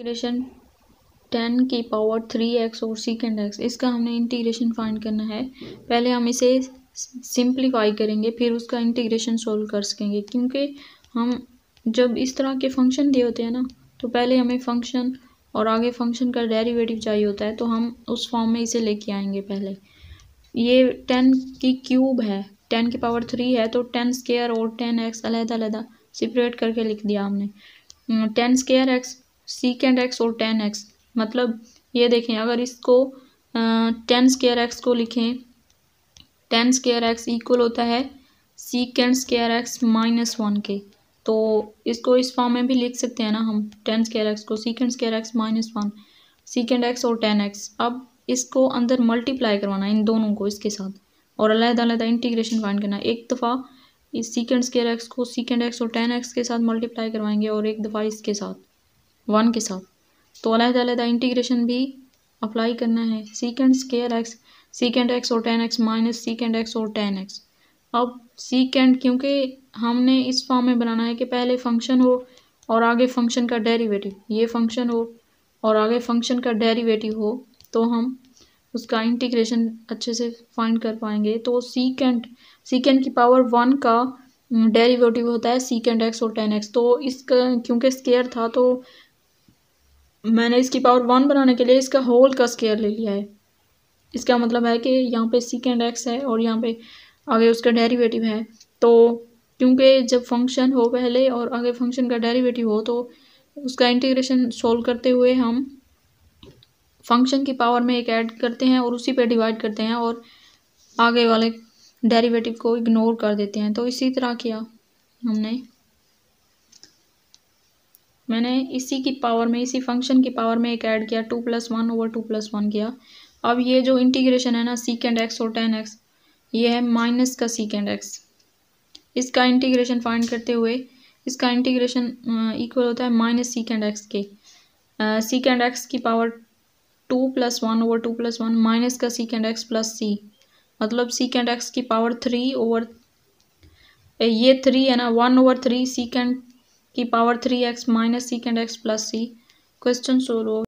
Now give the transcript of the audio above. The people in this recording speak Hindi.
इंटीग्रेशन टेन की पावर थ्री एक्स और सीकेंड एक्स इसका हमने इंटीग्रेशन फाइंड करना है। पहले हम इसे सिंप्लीफाई करेंगे, फिर उसका इंटीग्रेशन सोल्व कर सकेंगे, क्योंकि हम जब इस तरह के फ़ंक्शन दिए होते हैं ना तो पहले हमें फ़ंक्शन और आगे फ़ंक्शन का डेरिवेटिव चाहिए होता है तो हम उस फॉर्म में इसे लेके आएँगे पहले। ये टेन की क्यूब है टेन की पावर थ्री है तो टेन स्केयर और टेन एक्स अलहदा अलहदा सेपरेट करके लिख दिया हमने। Ten square x second x और टेन एक्स मतलब ये देखें, अगर इसको टेन स्केयर एक्स को लिखें टेन स्केयर एक्स इक्वल होता है secant square x minus one के। तो इसको इस फॉर्म में भी लिख सकते हैं ना हम टेन स्केयर एक्स को secant square x minus one secant x और टेन एक्स अब इसको अंदर मल्टीप्लाई करवाना इन दोनों को इसके साथ, और अलहदा अलहदा इंटीग्रेशन फाइंड करना एक दफ़ा इस सीकेंड स्केयर एक्स को सीकेंड एक्स और टेन एक्स के साथ मल्टीप्लाई करवाएँगे और एक दफ़ा इसके साथ। वन के साथ। तो अलहदा अलहदा इंटीग्रेशन भी अप्लाई करना है। Secant square x secant x और tan x minus secant x और टेन एक्स अब सीकेंड क्योंकि हमने इस फॉर्म में बनाना है कि पहले फ़ंक्शन हो और आगे फ़ंक्शन का डेरिवेटिव ये फ़ंक्शन हो और आगे फ़ंक्शन का डेरिवेटिव हो तो हम उसका इंटीग्रेशन अच्छे से फाइंड कर पाएँगे। तो सीकेंड सीकेंड की पावर वन का डेरिवेटिव होता है सीकेंड एक्स और टेन एक्स तो इसका, क्योंकि स्केयर था तो मैंने इसकी पावर वन बनाने के लिए इसका होल का स्केयर ले लिया है। इसका मतलब है कि यहाँ पे सीकेंड एक्स है और यहाँ पे आगे उसका डेरिवेटिव है। तो क्योंकि जब फ़ंक्शन हो पहले और आगे फ़ंक्शन का डेरिवेटिव हो तो उसका इंटीग्रेशन सोल्व करते हुए हम फ़ंक्शन की पावर में एक ऐड करते हैं और उसी पे डिवाइड करते हैं और आगे वाले डेरिवेटिव को इग्नोर कर देते हैं। तो इसी तरह किया हमने। मैंने इसी की पावर में, इसी फ़ंक्शन की पावर में एक ऐड किया two plus one over two plus one किया। अब ये जो इंटीग्रेशन है ना सीकेंड एक्स और टेन एक्स ये है माइनस का सीकेंड एक्स इसका इंटीग्रेशन फाइंड करते हुए, इसका इंटीग्रेशन इक्वल होता है माइनस सीकेंड एक्स के। सीकेंड एक्स की power two plus one over two plus one minus का सीकेंड एक्स प्लस सी मतलब सीकेंड एक्स की पावर थ्री ओवर ये थ्री है ना वन ओवर थ्री सीकेंड की power three x minus secant x plus C. Question solve